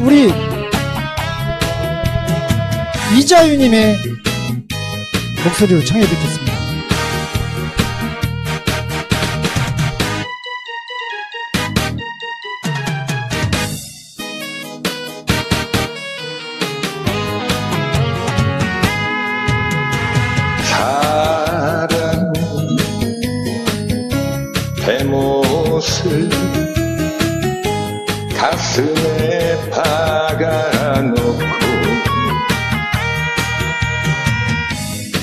우리 이자유님의 목소리로 청해 듣겠습니다. 가슴에 박아놓고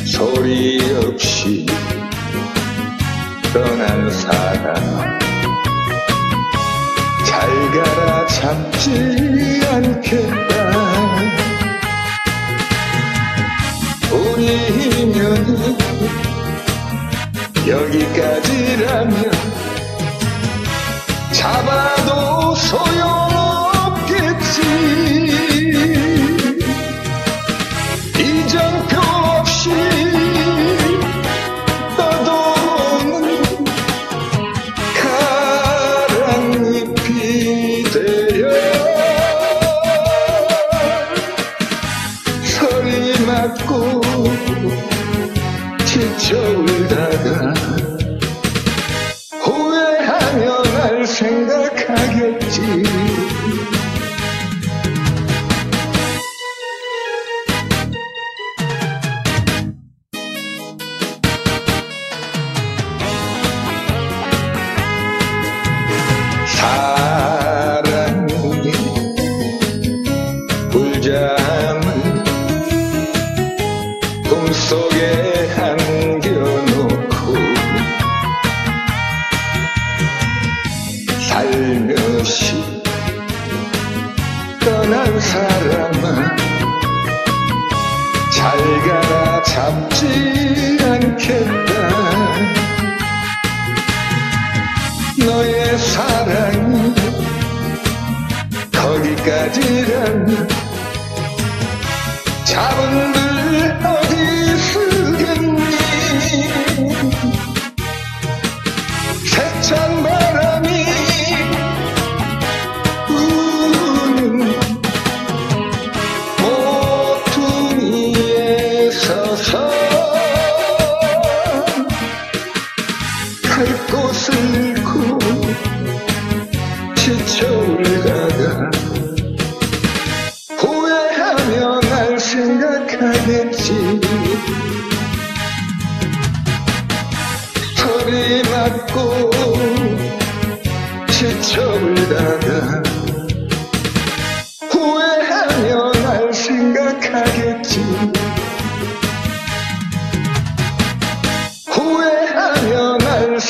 소리 없이 떠난 사람. 잘 가라 잡지 않겠다. 우리 인연이 여기까지라면 잡아도 소용 지쳐 사람아 잘 가라 잡지 않겠다. 너의 사랑이 거기까지라 갈 곳을 잃고 지쳐올다가 후회하며 날 생각하겠지. 소리 맞고 지쳐올다가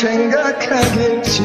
생각하겠지